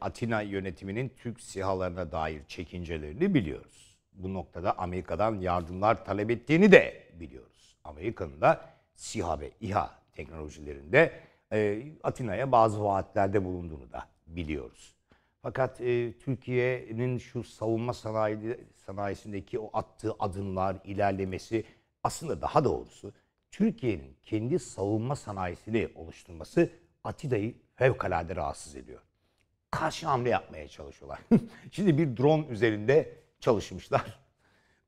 Atina yönetiminin Türk sihalarına dair çekincelerini biliyoruz. Bu noktada Amerika'dan yardımlar talep ettiğini de biliyoruz. Amerika'nın da SİHA ve İHA teknolojilerinde e, Atina'ya bazı vaatlerde bulunduğunu da biliyoruz. Fakat e, Türkiye'nin şu savunma sanayi, sanayisindeki o attığı adımlar, ilerlemesi aslında daha doğrusu Türkiye'nin kendi savunma sanayisini oluşturması Atina'yı fevkalade rahatsız ediyor karşı hamle yapmaya çalışıyorlar. Şimdi bir drone üzerinde çalışmışlar.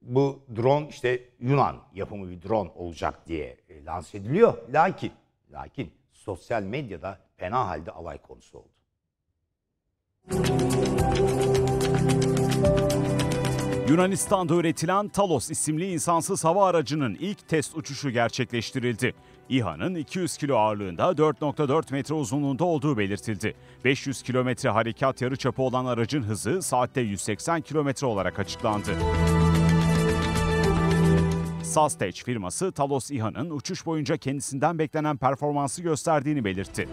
Bu drone işte Yunan yapımı bir drone olacak diye e, lanse ediliyor. Lakin, lakin sosyal medyada fena halde alay konusu oldu. Yunanistan'da üretilen Talos isimli insansız hava aracının ilk test uçuşu gerçekleştirildi. İHA'nın 200 kilo ağırlığında 4.4 metre uzunluğunda olduğu belirtildi. 500 kilometre harekat yarıçapı olan aracın hızı saatte 180 kilometre olarak açıklandı. Sastech firması Talos İHA'nın uçuş boyunca kendisinden beklenen performansı gösterdiğini belirtti.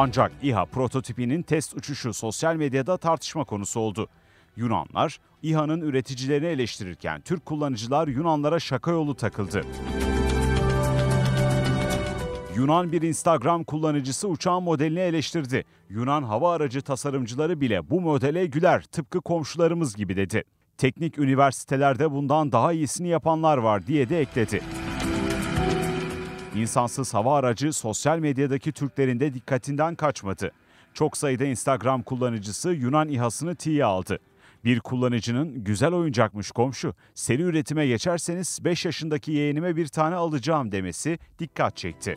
Ancak İHA prototipinin test uçuşu sosyal medyada tartışma konusu oldu. Yunanlar İHA'nın üreticilerini eleştirirken Türk kullanıcılar Yunanlara şaka yolu takıldı. Yunan bir Instagram kullanıcısı uçağın modelini eleştirdi. Yunan hava aracı tasarımcıları bile bu modele güler tıpkı komşularımız gibi dedi. Teknik üniversitelerde bundan daha iyisini yapanlar var diye de ekledi. İnsansız hava aracı sosyal medyadaki Türklerin de dikkatinden kaçmadı. Çok sayıda Instagram kullanıcısı Yunan İHA'sını tiye aldı. Bir kullanıcının güzel oyuncakmış komşu, seri üretime geçerseniz 5 yaşındaki yeğenime bir tane alacağım demesi dikkat çekti.